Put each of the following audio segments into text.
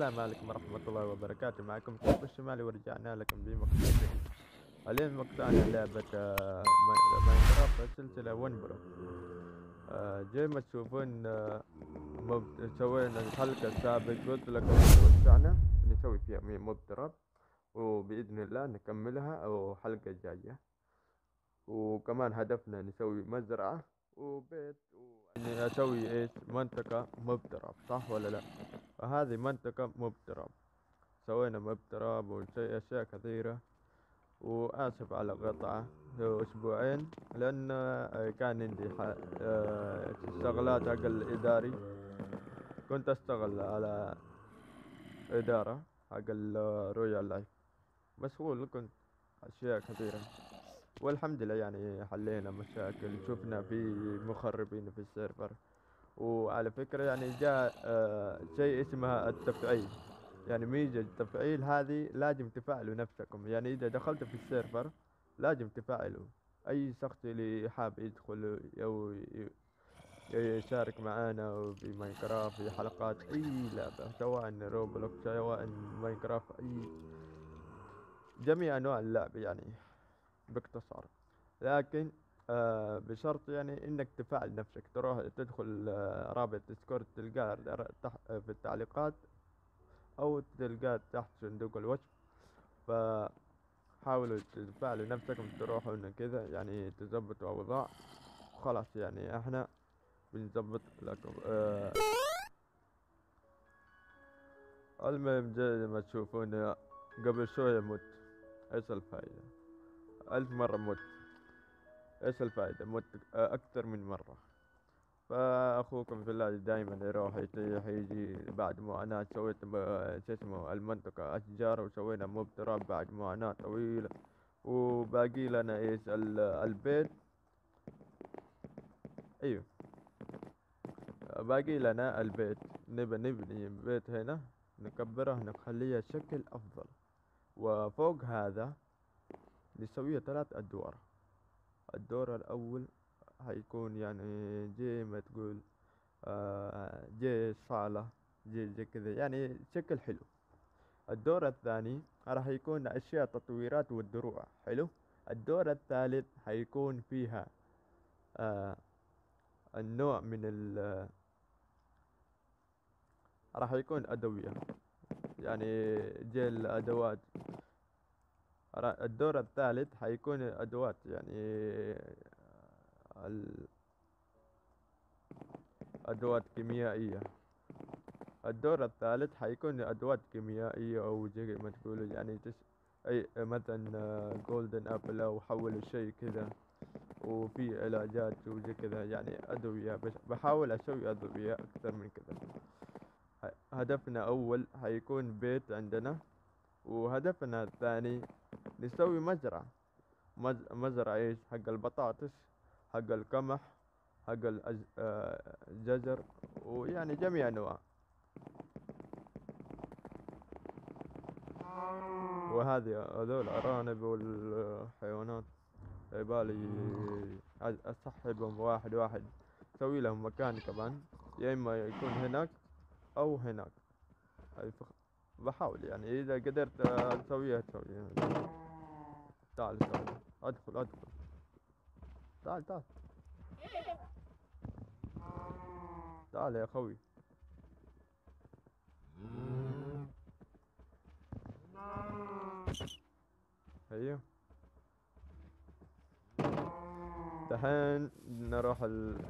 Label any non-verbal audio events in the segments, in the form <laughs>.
السلام عليكم ورحمة الله وبركاته. معكم كيف الشمالي ورجعنا لكم بمقطع اليوم مقطعنا لعبة آه، ماي- ماينكرافت سلسلة ون برو زي ما تشوفون آه، سوينا الحلقة السابقة. قلت لكم وسعنا نسوي فيها مبترب وبإذن الله نكملها أو حلقة جاية. وكمان هدفنا نسوي مزرعة وبيت وإني أسوي إيش؟ منطقة مبترب صح ولا لا؟ فهذه منطقة مبترب. سوينا مبترب وشيء أشياء كثيرة. وآسف على القطعة هو أسبوعين. لأن آه، كان عندي آه، شغلات حق الإداري كنت أشتغل على إدارة حق الرويال لايف. مسؤول كنت أشياء كثيرة. والحمد لله يعني حلينا مشاكل. شفنا في مخربين في السيرفر. وعلى فكرة يعني جاء آه، شيء اسمها التفعيل. يعني ميزة التفعيل هذه لازم تفعلوا نفسكم. يعني إذا دخلت في السيرفر لازم تفعلوا. أي شخص اللي حاب يدخل أو يشارك معانا في ماينكرافت في حلقات أي لعبة سواء روبلوكس سواء ماينكرافت أي جميع أنواع اللعب يعني باختصار. لكن بشرط يعني إنك تفعل نفسك. تروح تدخل آه رابط ديسكورد تلقاه آه، في التعليقات أو تلقاه تحت صندوق الوصف فحاولوا تفعلوا نفسكم تروحوا كذا يعني تظبطوا أوضاع. خلاص يعني إحنا بنظبط لكم. آه المهم زي ما تشوفون قبل شوية مت. إيش الفايدة؟ ألف مرة مت. إيش الفائدة؟ مت أكثر من مرة. فأخوكم في الله دايما يروح يطيح يجي بعد معاناة سويت شو اسمه المنطقة أشجار وسوينا مبتراب بعد معاناة طويلة. وباقي لنا إيش؟ ال- البيت. أيوه. باقي لنا البيت. نبى نبني بيت هنا نكبره نخليه شكل أفضل. وفوق هذا نسويه ثلاث أدوار. الدور الأول هيكون يعني زي ما تقول آه، زي صالة زي زي كذا يعني شكل حلو. الدور الثاني راح يكون أشياء تطويرات والدروع حلو. الدور الثالث هيكون فيها آه النوع من ال راح يكون أدوية يعني زي الأدوات. را- الدور الثالث حيكون أدوات يعني أدوات كيميائية. الدور الثالث حيكون أدوات كيميائية أو زي ما تقولوا يعني تس... أي مثلا جولدن أبل أو حولوا شيء كذا وفي علاجات وزي كذا يعني أدوية بحاول أسوي أدوية أكثر من كذا. هدفنا أول حيكون بيت عندنا وهدفنا الثاني نسوي مزرعة. مز- مزرعة إيش؟ حق البطاطس حق القمح حق الأز- آه، الجزر ويعني جميع أنواع. وهذه هذول الارانب والحيوانات. يبالي أ- اسحبهم واحد واحد. أسوي لهم مكان كمان. يا إما يكون هناك أو هناك. بحاول يعني إذا قدرت أسويها اسويها تعال تعال. ادخل ادخل. تعال تعال. تعال يا خوي. أيوه. دحين نروح ال...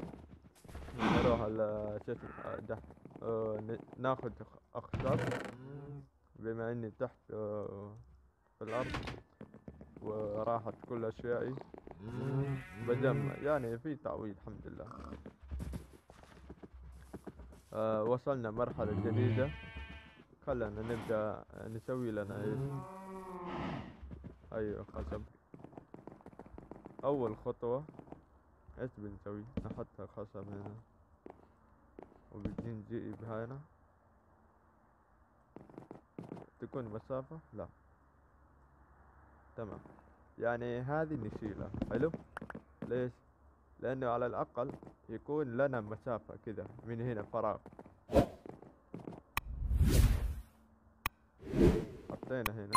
نروح ال شو اسمه آه، ناخذ أخشاب. بما إني تحت آه، في الأرض. وراحت كل أشيائي. بجمع. يعني في تعويض الحمد لله. آه وصلنا مرحلة جديدة. خلنا نبدأ. نسوي لنا إيش؟ أيوه خشب أول خطوة. إيش بنسوي؟ نحط خشب هنا. وبنجيب هنا تكون مسافة؟ لا. تمام. يعني هذه نشيلها حلو؟ ليش؟ لأنه على الأقل يكون لنا مسافة كذا من هنا فراغ. حطينا هنا.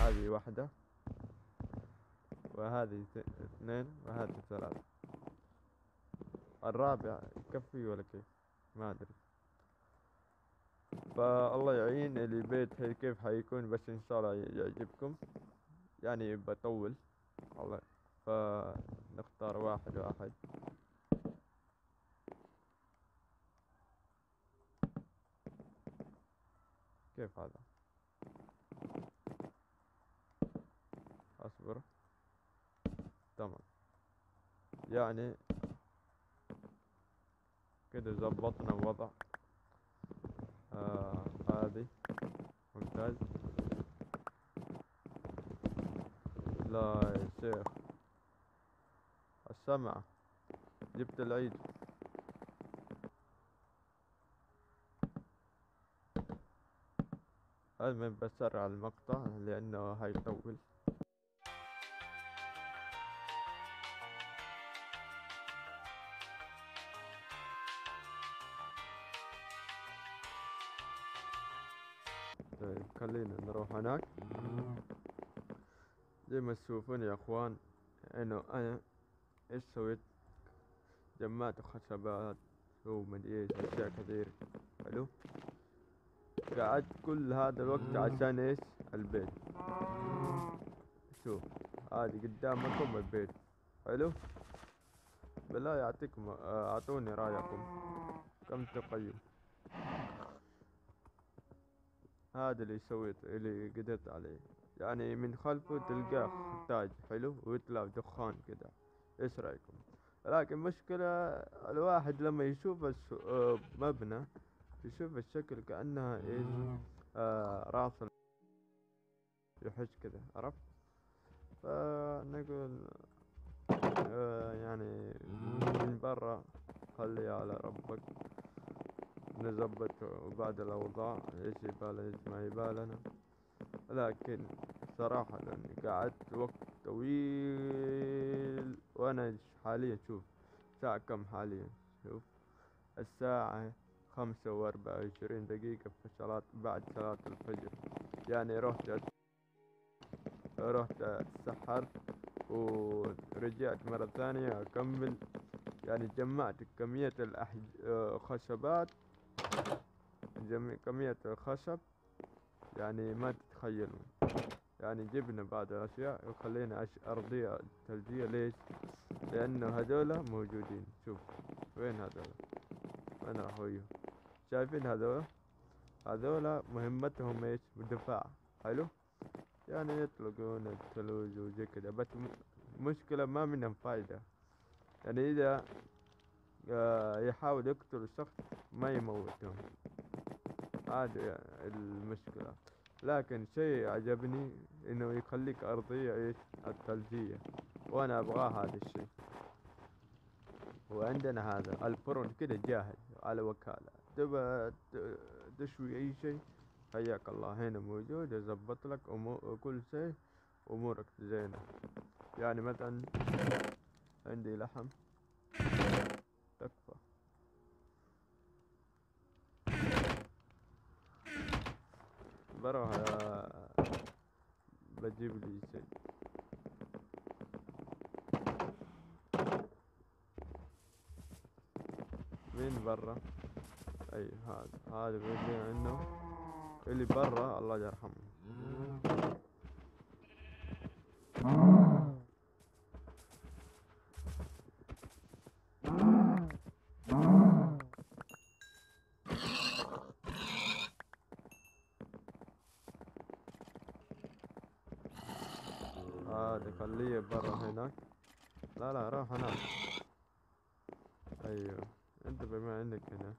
هذه واحدة وهذه اثنين وهذه ثلاثة. الرابع يكفي ولا كيف؟ ما أدري. فالله يعين اللي بيت كيف حيكون بس إن شاء الله يعجبكم. يعني بطول الله فنختار واحد واحد. كيف هذا؟ أصبر. تمام. يعني كده زبطنا الوضع. آه هذه. ممتاز. لا يا شيخ. السمع. جبت العيد. المهم بسرع المقطع لأنه هيطول. طيب خلينا نروح هناك. زي ما تشوفون يا أخوان إنه أنا إيش سويت؟ جمعت خشبات ومدري إيش أشياء كثير. حلو؟ قعدت كل هذا الوقت عشان إيش؟ البيت. شوف هذه قدامكم البيت. حلو؟ بالله يعطيكم أعطوني رأيكم. كم تقيم؟ هذا اللي سويت اللي قدرت عليه. يعني من خلفه تلقاه تاج حلو ويطلع دخان كده. إيش رأيكم؟ لكن مشكلة الواحد لما يشوف مبنى يشوف الشكل كأنها إيش؟ آه راس يحج كده عرفت؟ فنقول آه يعني من برا خلي على ربك نظبط بعد الأوضاع إيش يبالنا إيش ما يبالنا. لكن صراحة لأني قعدت وقت طويل وأنا حاليا شوف الساعة كم حاليا؟ شوف الساعة خمسة وأربعة وعشرين دقيقة في صلاة بعد صلاة الفجر. يعني رحت رحت اتسحرت ورجعت مرة ثانية أكمل. يعني جمعت كمية الخشبات جميع كمية الخشب. يعني ما تتخيلون يعني جبنا بعض الأشياء وخلينا. أرضية ثلجية ليش؟ لأنه هذولا موجودين شوف وين هذولا؟ وين راحوا يو؟ شايفين هذولا؟ هذولا مهمتهم إيش؟ الدفاع حلو؟ يعني يطلقون الثلوج وزي كده بس مشكلة ما منهم فايدة يعني إذا آه، يحاول يقتل الشخص ما يموتهم هذه المشكلة. لكن شيء عجبني إنه يخليك أرضية إيش؟ الثلجية وأنا ابغاه هذا الشيء. وعندنا هذا الفرن كده جاهز على وكالة. تبى تشوي أي شيء؟ حياك الله هنا موجود يظبط لك كل شيء. أمورك زينة. يعني مثلا عندي لحم. بروح بجيب لي شيء. مين برا؟ أي هذا هذا بيجي عنه اللي برا الله يرحمه هذا خليه برا <laughs> هناك. لا لا روح هناك. أيوه. أنت بما إنك هنا.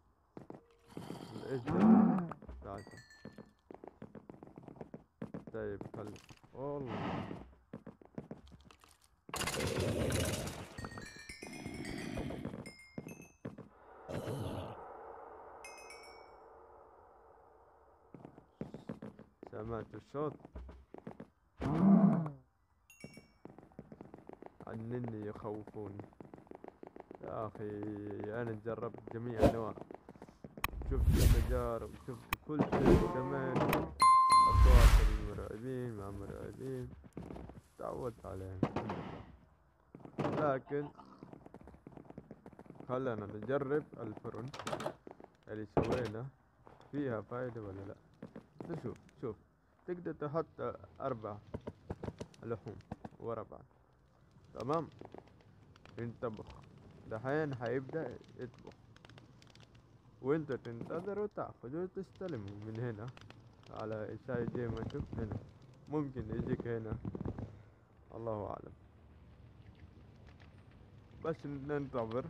ده تعال طيب خلي والله. سمعت الصوت؟ عنني يخوفوني يا أخي أنا جربت جميع أنواع. شفت التجارب شفت كل شيء كمان. أصوات تعودت عليهم. لكن خلنا نجرب الفرن اللي سوينا. فيها فايدة ولا لا؟ نشوف شوف. تقدر تحط أربع لحوم ورا بعض. تمام؟ ينطبخ دحين حيبدأ يطبخ وانت تنتظر وتأخذ وتستلم. من هنا. على شاي زي ما شفت هنا. ممكن يجيك هنا. الله أعلم. بس ننتظر.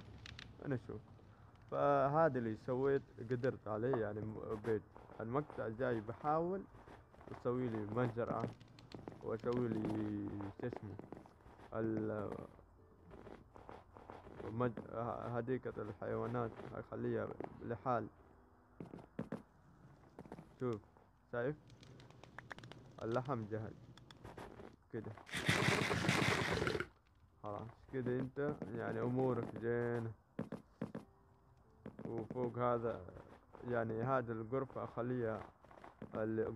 نشوف. فهذا اللي سويت. قدرت عليه. يعني بيت. المقطع الجاي بحاول. أسوي لي مزرعة وأسوي لي شو اسمه. مج- ه- حديقة الحيوانات اخليها لحال. شوف شايف؟ اللحم جهز كده. خلاص كده انت يعني أمورك زينة. وفوق هذا يعني هذه الغرفة اخليها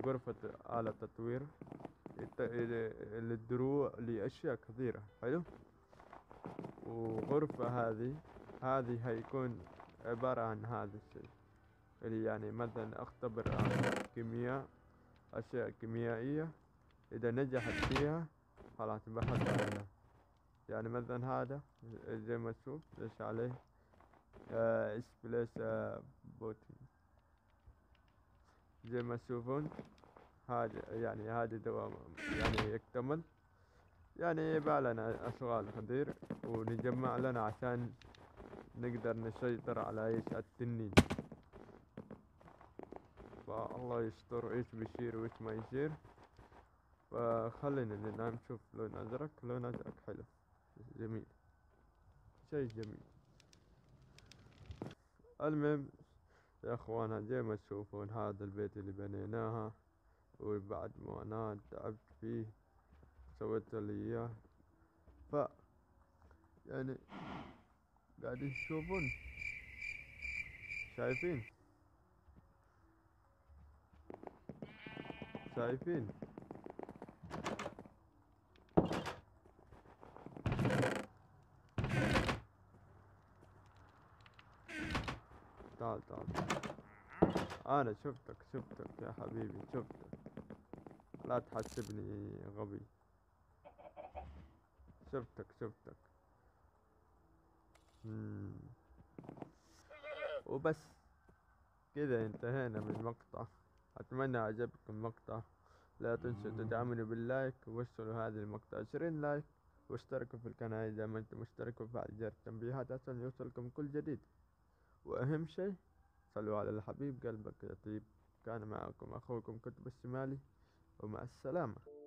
غرفة آلة تطوير. للدروع لأشياء كثيرة. حلو؟ وغرفة هذه هذه هيكون عبارة عن هذا الشيء. اللي يعني مثلا أختبر كيمياء أشياء كيميائية. إذا نجحت فيها خلاص بحطها هنا يعني مثلا هذا زي ما تشوف ليش عليه؟ آه آه بوتين. زي ما تشوفون هذا يعني هذا دواء يعني يكتمل. يعني يبقى لنا أشغال كثير ونجمع لنا عشان نقدر نسيطر على إيش التنين. فالله يستر إيش بيصير وإيش ما يصير فخلينا ننام نشوف لون أزرق لون أزرق حلو. جميل. شيء جميل. المهم يا إخوانا زي ما تشوفون هذا البيت اللي بنيناها وبعد ما أنا تعبت فيه سويت لي اياه ف يعني قاعدين تشوفون. شايفين؟ شايفين؟ تعال تعال. أنا شفتك شفتك يا حبيبي شفتك. لا تحسبني غبي. شفتك شفتك. مم. وبس. كذا انتهينا من المقطع. أتمنى عجبكم المقطع. لا تنسوا تدعموني بال like ووصلوا هذا المقطع. عشرين like واشتركوا في القناة إذا ما أنتم مشتركين وفعل جرس التنبيهات عشان يوصلكم كل جديد. وأهم شيء صلوا على الحبيب قلبك يا طيب. كان معكم أخوكم كتب الشمالي. ومع السلامة.